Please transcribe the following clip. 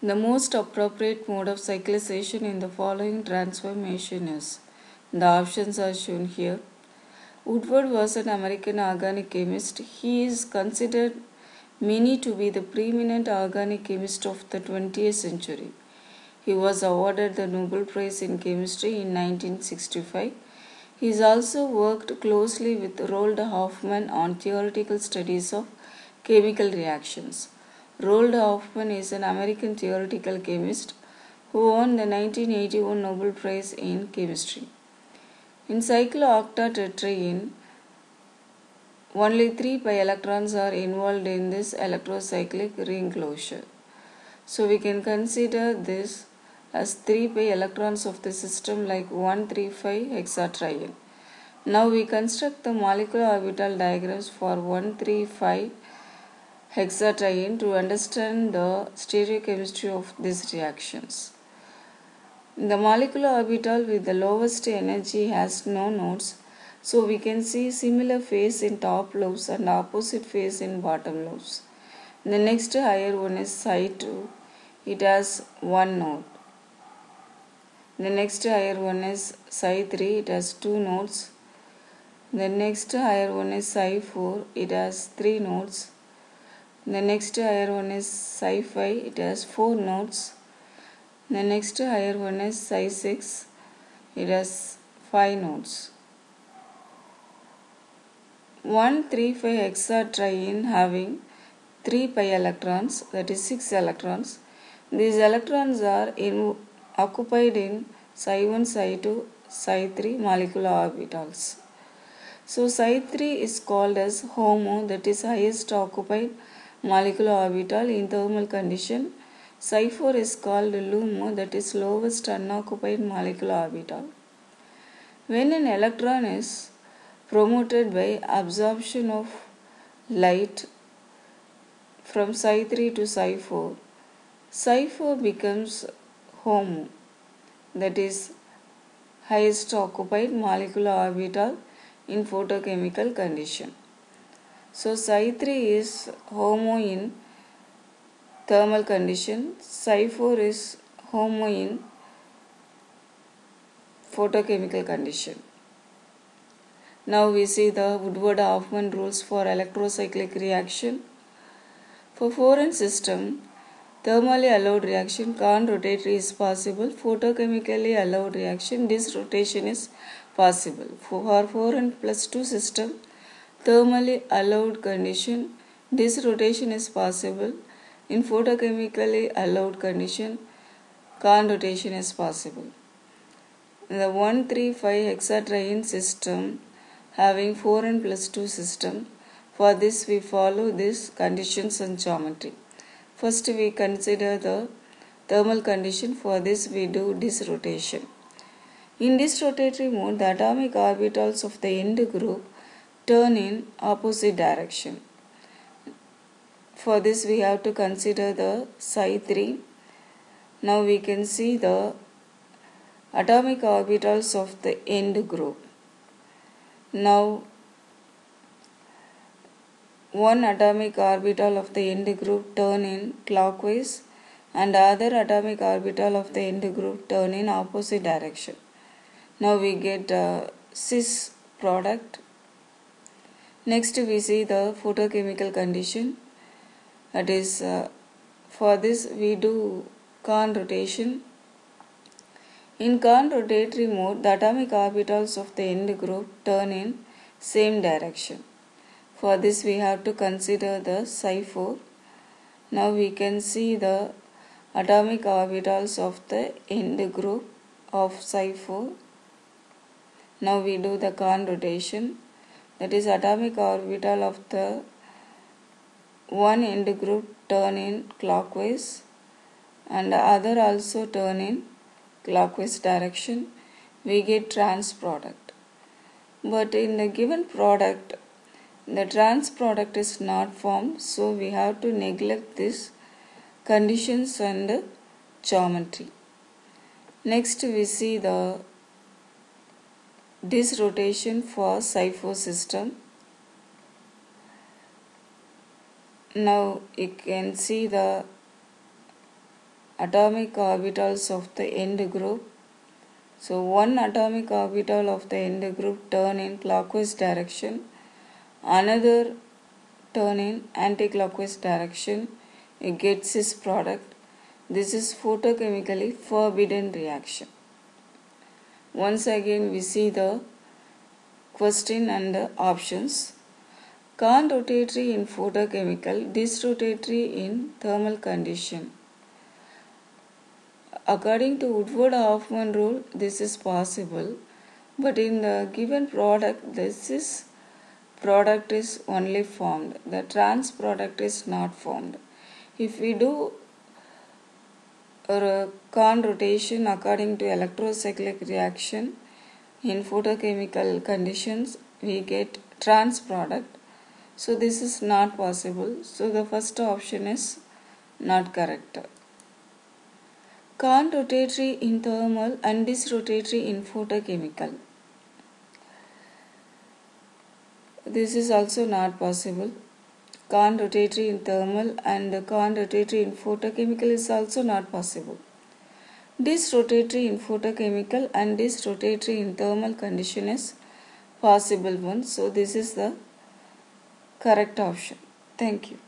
The most appropriate mode of cyclization in the following transformation is. The options are shown here. Woodward was an American organic chemist. He is considered many to be the preeminent organic chemist of the 20th century. He was awarded the Nobel Prize in Chemistry in 1965. He has also worked closely with Roald Hoffmann on theoretical studies of chemical reactions. Roald Hoffmann is an American theoretical chemist who won the 1981 Nobel Prize in Chemistry. In cyclooctatetraene, only 3 pi electrons are involved in this electrocyclic ring closure. So we can consider this as 3 pi electrons of the system like 135 hexatriene. Now we construct the molecular orbital diagrams for 135 hexatriene to understand the stereochemistry of these reactions. The molecular orbital with the lowest energy has no nodes, so we can see similar phase in top lobes and opposite phase in bottom lobes. The next higher one is psi 2, it has one node. The next higher one is psi 3, it has two nodes. The next higher one is psi 4, it has three nodes. The next higher one is psi 5, it has 4 nodes. The next higher one is psi 6, it has 5 nodes. 135 hexatriene having 3 pi electrons, that is 6 electrons. These electrons are in, occupied in psi 1, psi 2, psi 3 molecular orbitals. So psi 3 is called as HOMO, that is highest occupied molecular orbital in thermal condition. Psi 4 is called LUMO that is lowest unoccupied molecular orbital. When an electron is promoted by absorption of light from psi 3 to psi 4, psi 4 becomes HOMO that is highest occupied molecular orbital in photochemical condition. So psi 3 is HOMO in thermal condition, psi 4 is HOMO in photochemical condition. Now we see the Woodward-Hoffmann rules for electrocyclic reaction. For 4n system, thermally allowed reaction con-rotatory is possible. Photochemically allowed reaction disrotation is possible. For 4 n plus 2 system, thermally allowed condition, disrotation is possible. In photochemically allowed condition, con rotation is possible. In the 135 hexatriene system having 4n plus 2 system, for this we follow these conditions and geometry. First we consider the thermal condition, for this we do disrotation. In disrotatory mode, the atomic orbitals of the end group turn in opposite direction. For this we have to consider the psi 3. Now we can see the atomic orbitals of the end group. Now one atomic orbital of the end group turn in clockwise and other atomic orbital of the end group turn in opposite direction. Now we get a cis product Next we see the photochemical condition that is uh, for this we do con rotation. In con rotatory mode the atomic orbitals of the end group turn in same direction. For this we have to consider the psi 4. Now we can see the atomic orbitals of the end group of psi 4. Now we do the con rotation that is atomic orbital of the one end group turn in clockwise and other also turn in clockwise direction. We get trans product. But in the given product the trans product is not formed so we have to neglect this conditions and geometry. Next we see the disrotation for 4 system. Now you can see the atomic orbitals of the end group. So one atomic orbital of the end group turn in clockwise direction, another turn in anti-clockwise direction. It gets its product. This is photochemically forbidden reaction. Once again we see the question and the options. Con-rotatory in photochemical, disrotatory in thermal condition. According to woodward Hoffmann rule, this is possible, but in the given product, this is product is only formed. The trans product is not formed. If we do con rotation according to electrocyclic reaction in photochemical conditions, we get trans product. So this is not possible. So the first option is not correct. Con rotatory in thermal and disrotatory in photochemical. This is also not possible. Con rotatory in thermal and con rotatory in photochemical is also not possible. This Disrotatory in photochemical and this disrotatory in thermal condition is possible one. So this is the correct option. Thank you.